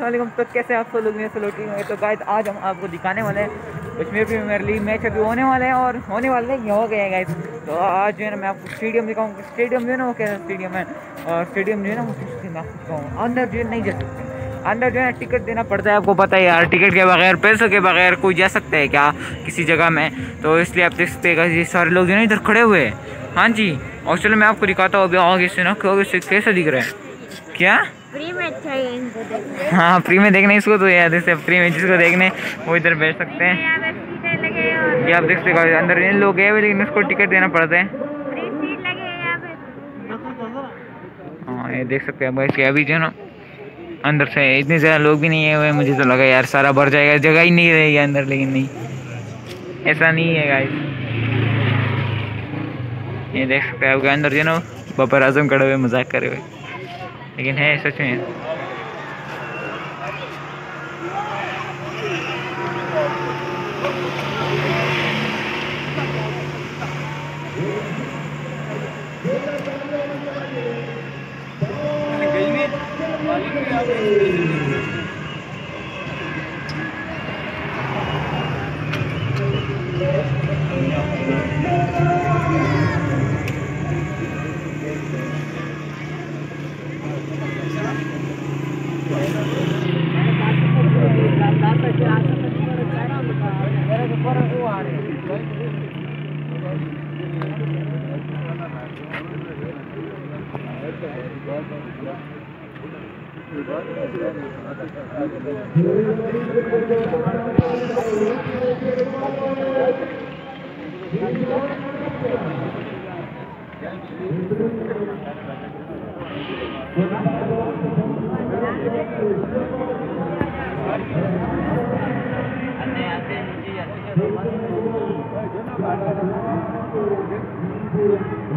वालेकुम तो कैसे आप सब लोग? मेरे से लौटी हुए तो गाइस आज हम आपको दिखाने वाले हैं कश्मीर प्रीमियर लीग मैच अभी होने वाले हैं और होने वाले नहीं, हो गए हैं तो आज जो है ना, मैं आपको स्टेडियम दिखाऊँगा स्टेडियम जो है ना, वो कैसा स्टेडियम है? और स्टेडियम जो है ना, वो आपको अंदर जो है, नहीं जा सकते। अंदर जो है टिकट देना पड़ता है आपको, पता है यार। टिकट के बगैर, पैसों के बगैर कोई जा सकता है क्या किसी जगह में? तो इसलिए आप देख सकते हैं सारे लोग जो है इधर खड़े हुए हैं। हाँ जी। और चलो, मैं आपको दिखाता हूँ अभी आगे से ना से कैसा दिख रहा है। क्या? फ्री में अच्छा है हाँ फ्री में देखने इसको तो यार जैसे फ्री में जिसको देखने वो इधर बैठ सकते हैं। हैं ये आप देख सकते हैं अंदर इन लोग गए हुए लेकिन इसको टिकट देना पड़ता है। हैं हाँ ये देख सकते हैं भाई अभी जो है ना अंदर से इतने ज़्यादा लोग भी नहीं है हुए मुझे तो लगा यार सारा भर जाएगा जगह ही नहीं रहेगी अंदर लेकिन नहीं। ऐसा नहीं है गाइस ये देख सकते हैं आपके अंदर जो है ना बपर आज़म खड़े हुए मज़ाक करे हुए। लेकिन है सच में।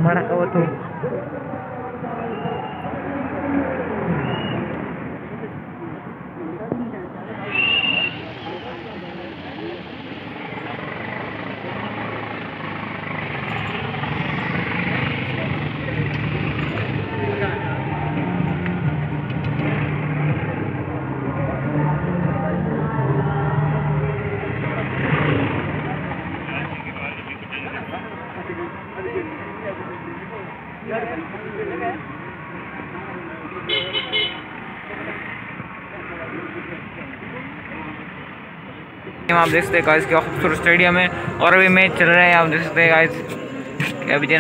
Marah kau tuh. देख सकते हैं क्या खूबसूरत स्टेडियम है और अभी मैच चल रहा है, आप देख सकते हैं अभी जो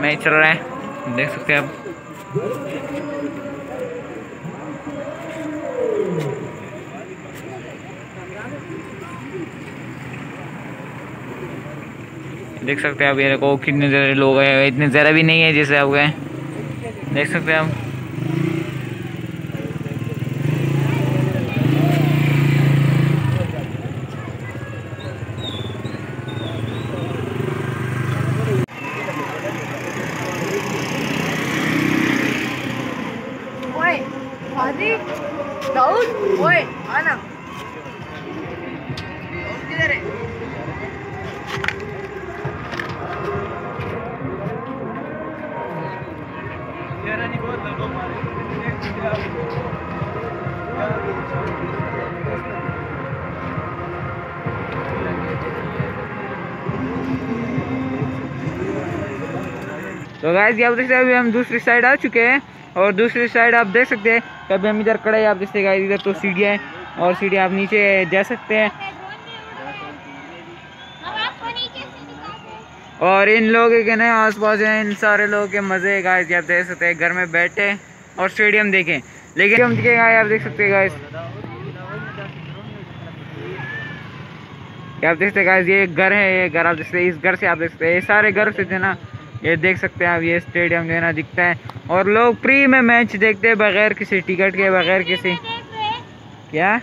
मैच चल रहा है, देख सकते हैं आप। देख सकते हैं आप, ये देखो कितने ज़्यादा लोग हैं, इतने ज़्यादा भी नहीं है जैसे आप गए देख सकते हैं आप तो गाइस आप देख सकते हैं, अभी हम दूसरी साइड आ चुके हैं और दूसरी साइड आप देख सकते हैं कि अभी हम इधर हैं, आप देख सकते हैं इधर तो सीढ़ियाँ और सीढ़ियाँ आप नीचे जा सकते हैं। और इन लोगों के ना आस पास इन सारे लोगों के मज़े गाइस आप देख सकते हैं, घर में बैठे और स्टेडियम देखें। लेकिन हम दिखेगा आप देख सकते हैं गाइस आप देख सकते हैं ये घर है, ये घर आप देख सकते इस घर से आप देख सकते हैं, ये सारे घर से थे ना, ये देख सकते हैं आप, ये स्टेडियम जो है ना दिखता है। और लोग फ्री में मैच देखते हैं, बगैर किसी टिकट के, बगैर किसी क्या?